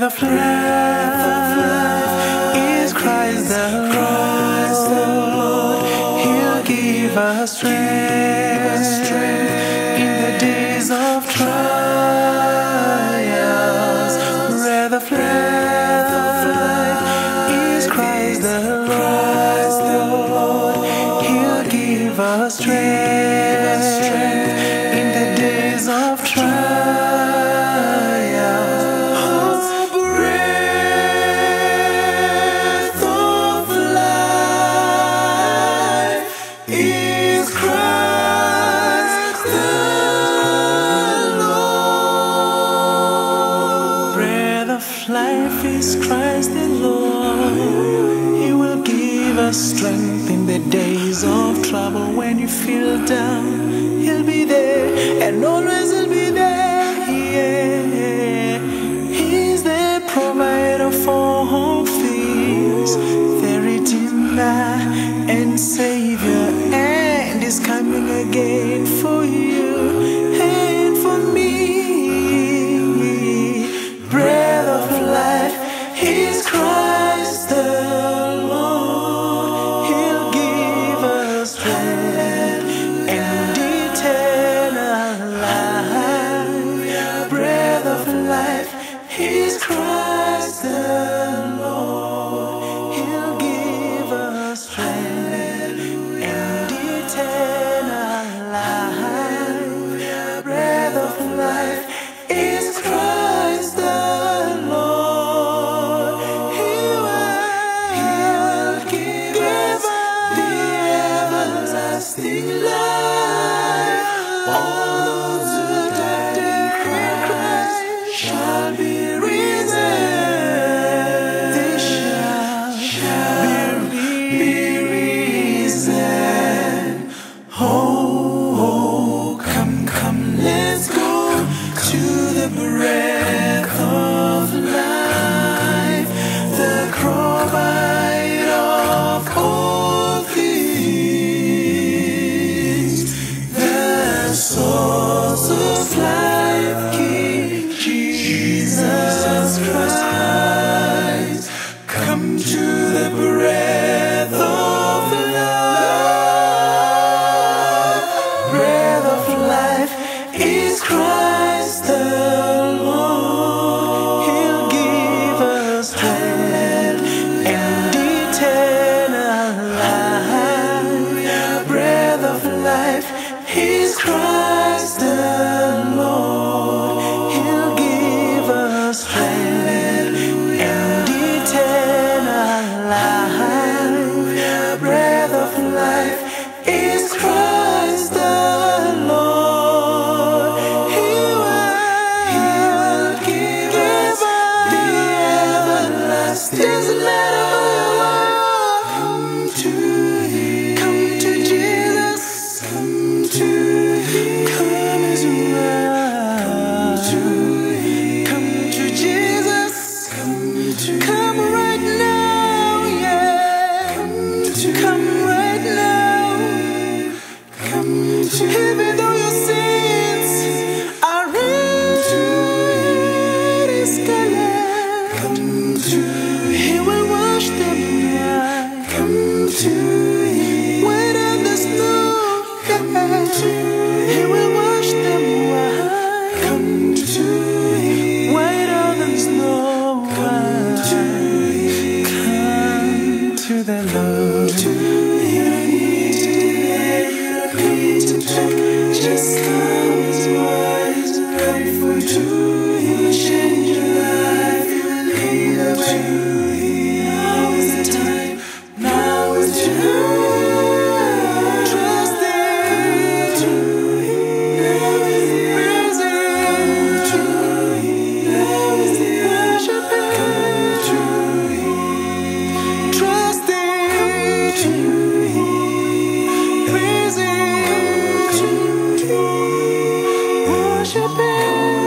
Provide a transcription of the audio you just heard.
Bread of is Christ the Lord. He'll give us strength in the days of trials. Is Christ the Lord. He'll give us strength life is Christ the Lord. He will give us strength in the days of trouble when you feel down. He'll be there and always he'll be there. He's the provider for all things, the redeemer and savior, He's Christ everlasting life. All to the bread of life. Bread of life is Christ the worshiping.